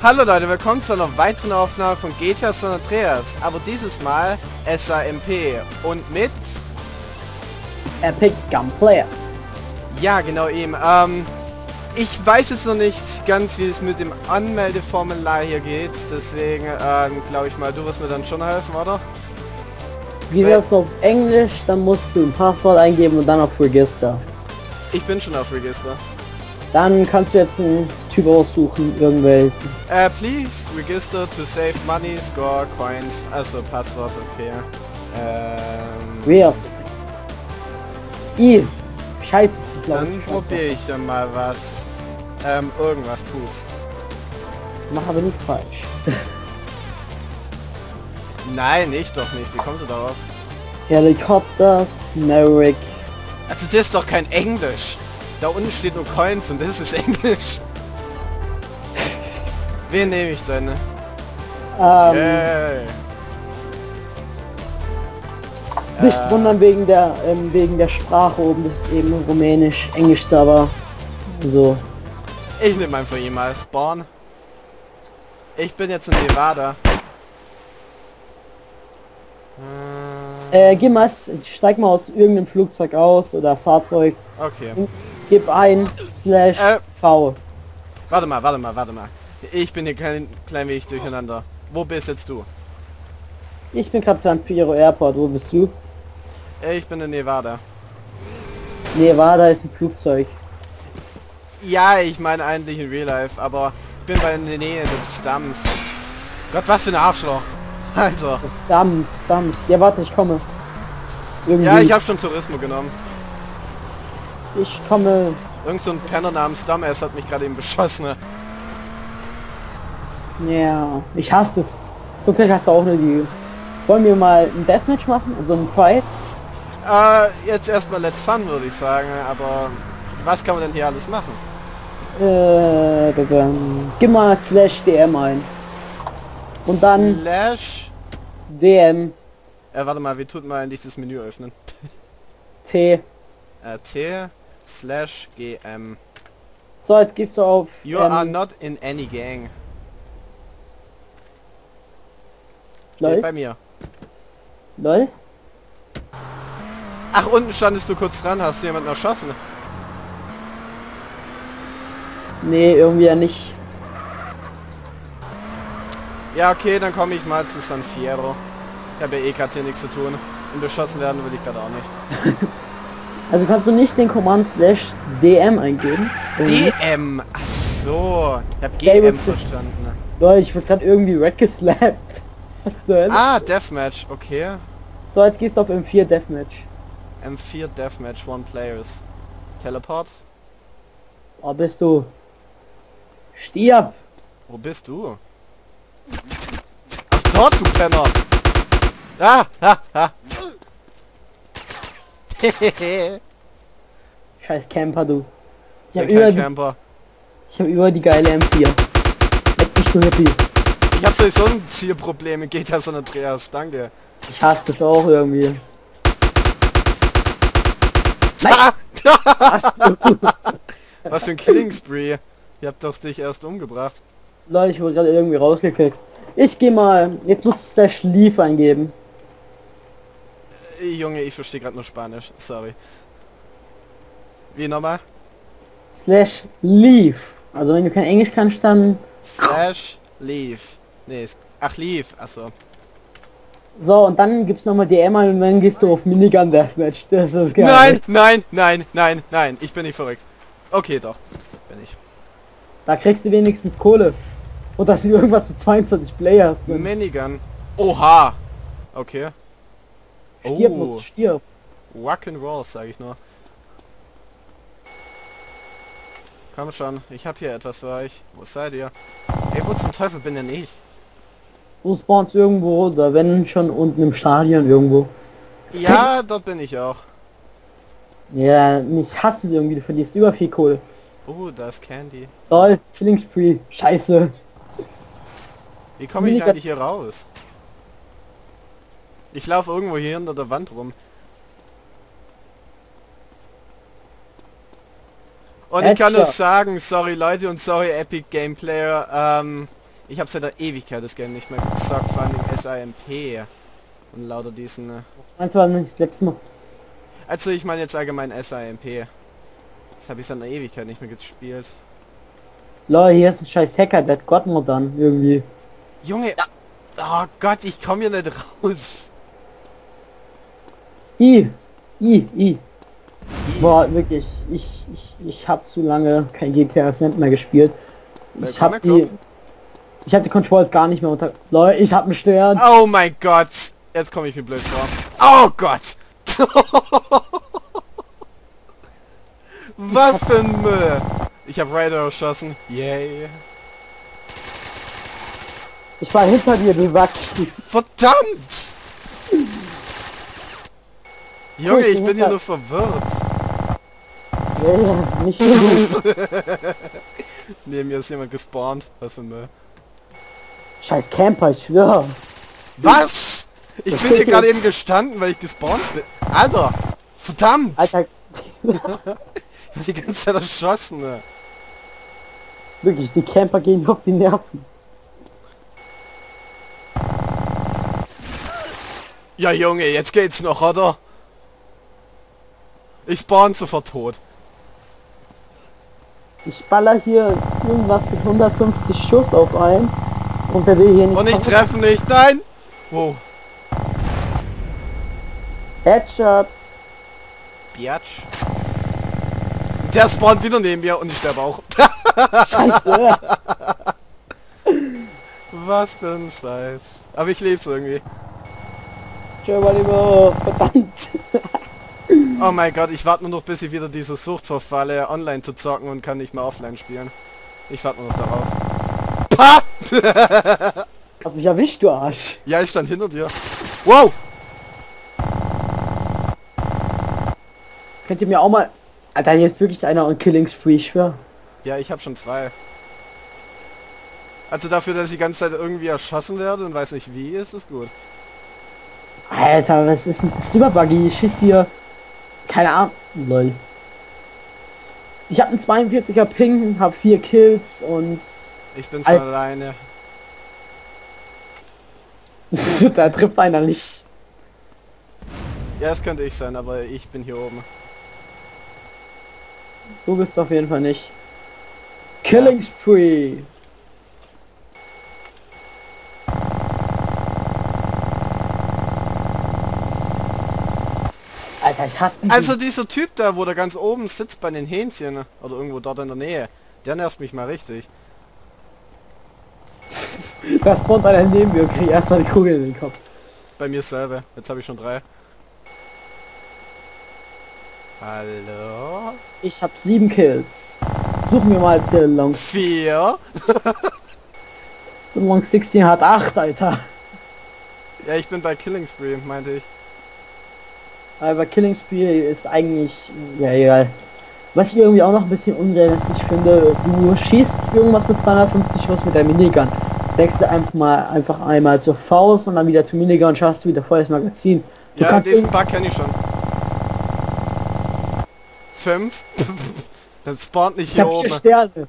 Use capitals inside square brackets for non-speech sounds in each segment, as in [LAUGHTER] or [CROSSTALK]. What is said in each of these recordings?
Hallo Leute, willkommen zu einer weiteren Aufnahme von GTA San Andreas, aber dieses Mal SAMP und mit... Epic Gunplayer. Ja, genau eben. Ähm, ich weiß jetzt noch nicht ganz, wie es mit dem Anmeldeformular hier geht, deswegen ähm, glaube ich mal, du wirst mir dann schon helfen, oder? Wie das auf Englisch, dann musst du ein Passwort eingeben und dann auf Register. Ich bin schon auf Register. Dann kannst du jetzt einen Typ aussuchen, irgendwelchen. Äh, please register to save money, score coins, also Passwort, okay. Ähm, Wer? I. Scheiße, dann probiere ich dann mal was. Ähm, irgendwas, Pups. Mach aber nichts falsch. [LAUGHS] Nein, ich doch nicht. Wie kommst du darauf? Helikopter, Maverick. Also das ist doch kein Englisch. Da unten steht nur Coins und das ist [LAUGHS] Englisch. Wen nehme ich denn? Ähm, Yay. nicht äh, wundern wegen der ähm, wegen der Sprache oben, das ist eben Rumänisch, Englisch aber so. Ich nehme einfach ihn mal. Spawn. Ich bin jetzt in Nevada. Äh, Äh, geh mal, steig mal aus irgendeinem Flugzeug aus oder Fahrzeug, okay. gib ein slash Äh. V. Warte mal, warte mal, warte mal. Ich bin hier kein klein wenig durcheinander. Wo bist jetzt du? Ich bin gerade San Fierro Airport, wo bist du? Ich bin in Nevada. Nevada ist ein Flugzeug. Ja, ich meine eigentlich in Real Life, aber ich bin bei in der Nähe des Stamms. Gott, was für ein Arschloch. [LAUGHS] Also. Dams, Dams. Ja, warte, ich komme. Irgendwie. Ja, ich habe schon Tourismo genommen. ich komme. Irgend so ein Penner namens Dumbass hat mich gerade eben [LAUGHS] beschossen. Ja, ich hasse es. So gleich hast du auch nur die. Wollen wir mal ein Deathmatch machen? Also ein Fight? Äh, jetzt erstmal Let's Fun, würde ich sagen, aber was kann man denn hier alles machen? Äh, dann gib mal slash DM ein. Und dann Slash... DM Äh, warte mal, wie tut man eigentlich das Menü öffnen? [LAUGHS] T. Äh, T slash GM. So, jetzt gehst du auf. You are ähm, not in any gang. Steht lol, bei mir. lol. Ach, unten standest du kurz dran, hast du jemanden erschossen? Nee, irgendwie ja nicht. Ja, okay, dann komme ich mal zu San Fierro. Ich habe ja eh gerade hier nichts zu tun. Und beschossen werden will ich gerade auch nicht. [LAUGHS] Also kannst du nicht den Command slash DM eingeben? DM! Ach so. Ich habe GM verstanden. Lol, ich wurde gerade irgendwie weggeslappt. Ah, Deathmatch, okay. So, jetzt gehst du auf M4 Deathmatch. M4 Deathmatch, One Players. Teleport? Oh, bist du. Stirb! Wo bist du? Ach, dort, du Penner! Ah, ha, ha. [LAUGHS] Scheiß Camper, du. Ich hab, über die, ich hab über die geile M4. Leck mich du happy. Ich hab sowieso ein Zielproblem in GTA San Andreas, danke. Ich hasse das auch irgendwie. Ah! [LAUGHS] Was für ein Killing Spree. Ihr habt doch dich erst umgebracht. Leute, ich wurde gerade irgendwie rausgekickt. Ich geh mal. Jetzt musst du Slash Leaf eingeben. Äh, Junge, ich verstehe gerade nur Spanisch. Sorry. Wie nochmal? Slash Leaf. Also wenn du kein Englisch kannst, dann. Slash Leave. Nee, es- ach Leave. Achso. So, und dann gibt's nochmal DM ein und dann gehst du auf Minigun Deathmatch. Das ist geil. Nein, nein, nein, nein, nein. Ich bin nicht verrückt. Okay, doch. Bin ich. Da kriegst du wenigstens Kohle. Und das sind irgendwas mit 22 Players. drin. Minigun. Oha. Okay. Stirb, Oh, stirb. Rock'n'Roll, sag ich nur. Komm schon, ich hab hier etwas für euch. Wo seid ihr? Ey, wo zum Teufel bin denn ich? Du spawnst irgendwo oder wenn schon unten im Stadion irgendwo. Ja, dort bin ich auch. Ja, ich hasse es irgendwie, du verlierst über viel Kohle. Oh, da ist Candy. Lol, Killing Spree, scheiße. Wie komme ich eigentlich hier raus? Ich laufe irgendwo hier hinter der Wand rum. Und ich kann nur Headshot. sagen, sorry Leute und sorry Epic Game Player, ähm, Ich habe seit der Ewigkeit das Game nicht mehr gezockt, vor allem SAMP. Und lauter diesen... äh, Meinst du nicht das letzte Mal? Also ich meine jetzt allgemein SAMP. Das habe ich seit einer Ewigkeit nicht mehr gespielt. Lol, hier ist ein scheiß Hackerbett, Gott modern, irgendwie. Junge! Oh Gott, ich komme hier nicht raus. I, I, I. Boah, wirklich, ich, ich, ich habe zu lange kein GTA Snap mehr gespielt. Ich habe die, ich habe die Controls gar nicht mehr unter. Lol, ich habe einen Stern. Oh mein Gott! Jetzt komme ich mir blöd vor. Oh Gott! [LAUGHS] Was für ein Müll! Ich habe Raider erschossen. Yay! Ich war hinter dir, du Sack. Verdammt! Junge, ich ich bin hinter- nur verwirrt. Ja, ja, nicht. [LAUGHS] Neben mir ist jemand gespawnt. Was für ein Müll. Scheiß Camper, ich schwör. Was? Ich bin hier gerade eben gestanden, weil ich gespawnt bin. Alter! Verdammt! Alter, Ich hab die ganze Zeit erschossen. Ne? wirklich, die Camper gehen auf die Nerven. Ja Junge, jetzt geht's noch, oder? Ich spawn sofort tot. Ich baller hier irgendwas mit 150 Schuss auf einen. Und der will hier nicht... Und ich treffe nicht. Nein! Wow. Headshot. Biatch. Der spawnt wieder neben mir und ich sterbe auch. Scheiße. [LAUGHS] Was für ein Scheiß. Aber ich leb's irgendwie. Geronimo, verdammt. [LAUGHS] Oh mein Gott, ich warte nur noch, bis ich wieder diese Sucht verfalle, online zu zocken und kann nicht mehr offline spielen. Ich warte nur noch darauf. Pah! Hast [LAUGHS] mich erwischt, du Arsch. Ja, ich stand hinter dir. Wow! Könnt ihr mir auch mal... Alter, hier ist wirklich einer on Killing Spree, ich schwör. Ja, ich habe schon zwei. Also dafür, dass ich die ganze Zeit irgendwie erschossen werde und weiß nicht wie, ist es gut. Alter, was ist denn das super buggy? Ich schieß hier... Keine Ahnung. Lol. Ich habe einen 42er Ping, habe vier Kills und... Ich bin so Al- alleine. [LAUGHS] da trifft einer nicht. Ja, es könnte ich sein, aber ich bin hier oben. Du bist auf jeden Fall nicht. Killing Spree. Alter, ich hasse diesen... Also dieser Typ da, wo der ganz oben sitzt bei den Hähnchen, oder irgendwo dort in der Nähe, der nervt mich mal richtig. Da spawnt einer neben mir und krieg erstmal die Kugel in den Kopf. Bei mir selber. Jetzt habe ich schon drei. Hallo? Ich hab sieben Kills. Such mir mal The Long, Vier? [LAUGHS] The Long 16 hat acht, Alter. Ja, ich bin bei Killing Spree, meinte ich. Aber Killing Spree ist eigentlich... Ja, egal. Was ich irgendwie auch noch ein bisschen unrealistisch finde, du schießt irgendwas mit 250 Schuss mit der Minigun. Wechsel einfach mal einfach einmal zur Faust und dann wieder zur Minigun und schaffst du wieder volles Magazin. Du Ja, diesen Bug kenne ich schon. Fünf? [LAUGHS] Dann spawnt nicht ich hier hab vier oben. Sterne.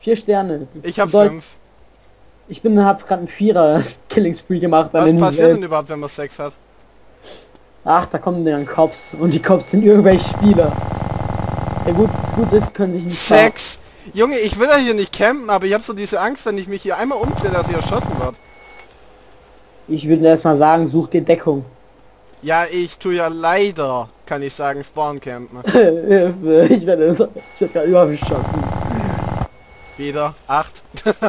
Vier Sterne. Das Ich habe fünf. Ich bin hab gerade einen Vierer [LAUGHS] Killing Spree gemacht. bei Was passiert denn überhaupt, wenn man Sex hat? Ach, da kommen dann Cops und die Cops sind irgendwelche Spieler. Ja gut, das gut ist, können sich nicht Sex! Junge, ich will ja hier nicht campen, aber ich habe so diese Angst, wenn ich mich hier einmal umdrehe, dass ich erschossen wird. Ich würde erstmal sagen, such dir Deckung. Ja, ich tue ja leider, kann ich sagen, Spawn campen. Hilfe, [LAUGHS] ich werde ich werde gerade überbeschossen. Wieder. Acht. [LAUGHS]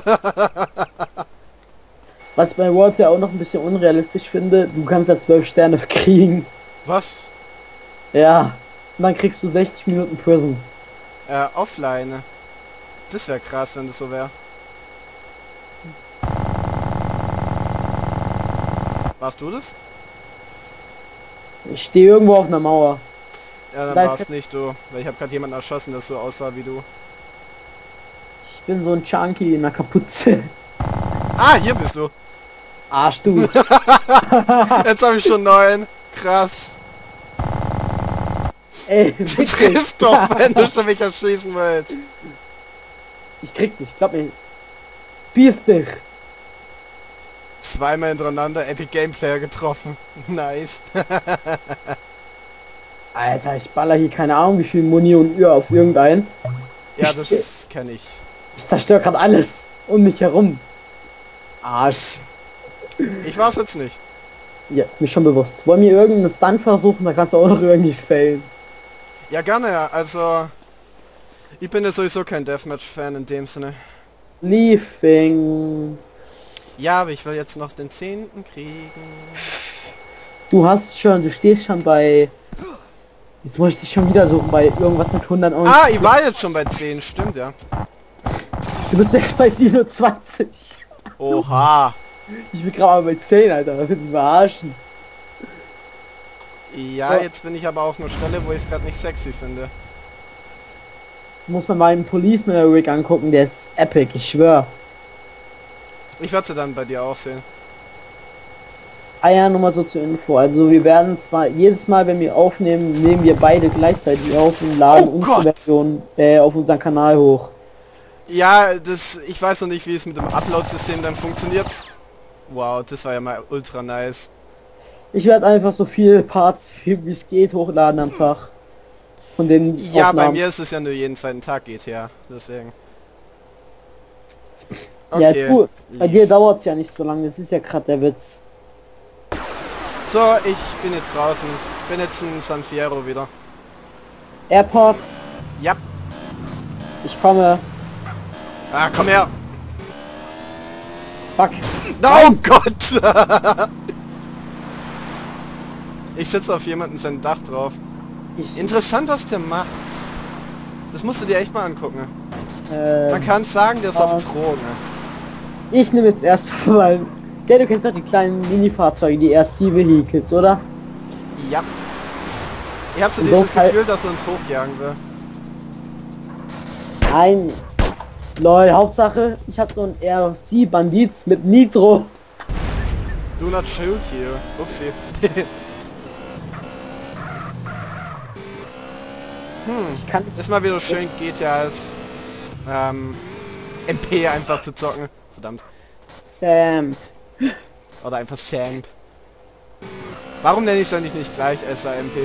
Was bei Roleplay auch noch ein bisschen unrealistisch finde, du kannst ja zwölf Sterne [LAUGHS] kriegen. Was? Ja. Und dann kriegst du 60 Minuten Prison. Äh, offline. Das wäre krass, wenn das so wäre. Warst du das? Ich stehe irgendwo auf einer Mauer. Ja, dann Da ist warst nicht du. Weil ich habe gerade jemanden erschossen, der so aussah wie du. Ich bin so ein Chunky in einer Kapuze. Ah, hier bist du. Arsch du. [LAUGHS] Jetzt habe ich schon neun. Krass. Ey, triffst doch, wenn du schon mich erschießen willst. Ich krieg dich, glaub mir. Verpiss dich! Zweimal hintereinander Epic Game Player getroffen. [LAUGHS] Nice. [LAUGHS] Alter, ich baller hier keine Ahnung wie viel Muni und Ür auf irgendeinen. ja, das kenne ich. Ich zerstöre gerade alles um mich herum. Arsch. Ich war's jetzt nicht. Ja, mir schon bewusst. Wollen wir irgendeinen Stunt versuchen, da kannst du auch noch irgendwie failen. Ja, gerne, ja. Also, ich bin ja sowieso kein Deathmatch-Fan in dem Sinne. Leafing. Ja, aber ich will jetzt noch den zehnten kriegen. Du hast schon, du stehst schon bei... Jetzt muss ich dich schon wieder suchen, bei irgendwas mit 100 Euro. Ah, ich war jetzt schon bei 10, stimmt ja. Du bist jetzt bei 27. Oha. Ich bin gerade bei 10, Alter. Ist verarschen. Ja, jetzt bin ich aber auf einer Stelle, wo ich es gerade nicht sexy finde. Muss man mal einen Policeman Rig angucken, der ist epic, ich schwör. Ich werde sie dann bei dir auch sehen. Ah ja, nur mal so zur Info. Also wir werden zwar jedes Mal, wenn wir aufnehmen, nehmen wir beide gleichzeitig auf und laden Oh unsere Gott! Version äh, auf unseren Kanal hoch. Ja, das, ich weiß noch nicht, wie es mit dem Upload-System dann funktioniert. Wow, das war ja mal ultra nice. Ich werde einfach so viele Parts wie es geht hochladen am Tag. Von den Ja, bei Aufnahmen. mir ist es ja nur jeden zweiten Tag GTA, deswegen. Ja, ist gut. Bei dir dauert es ja nicht so lange, das ist ja gerade der Witz. So, ich bin jetzt draußen. Bin jetzt in San Fierro wieder. Airport, Ja. ich komme. Ah, komm her. Fuck. Oh Gott! [LAUGHS] ich sitze auf jemanden sein Dach drauf. Interessant, was der macht. Das musst du dir echt mal angucken. äh, Man kann sagen, der ist ja. auf Drogen. ich nehme jetzt erst [LAUGHS] mal. Gell, du kennst doch die kleinen Mini-Fahrzeuge, die RC-Vehicles, oder? Ja. Ich hab so Und dieses Gefühl, dass er uns hochjagen will. Nein. Lol, Hauptsache, ich habe so ein RC Bandits mit Nitro. Do not shoot here. Upsi. [LAUGHS] Ich kann Ist mal wieder schön GTAs ähm, MP einfach zu zocken. Verdammt. Sam. Oder einfach Samp. Warum nenne ich es eigentlich nicht gleich SAMP?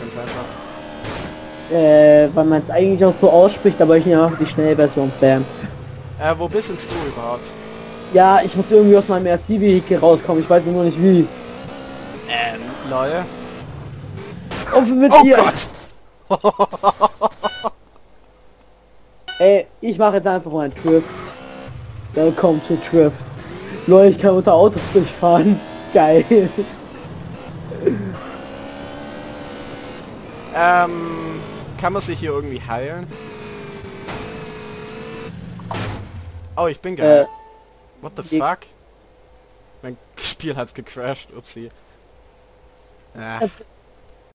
Ganz einfach. Äh, weil man es eigentlich auch so ausspricht, aber ich nehme auch die schnelle Version Sam. Äh, wo bist du überhaupt? Ja, ich muss irgendwie aus meinem RC-Vehikel rauskommen, ich weiß nur nicht wie. Ähm, Leute. Oh dir. Gott! [LAUGHS] Ey, ich mache jetzt einfach mal einen Drift. Willkommen zu Drift. Leute, ich kann unter Autos durchfahren. [LAUGHS] Geil. Ähm, kann man sich hier irgendwie heilen? Oh, ich bin geil. Äh, What the fuck? Mein [LAUGHS] Spiel hat gecrashed, upsie. Ah,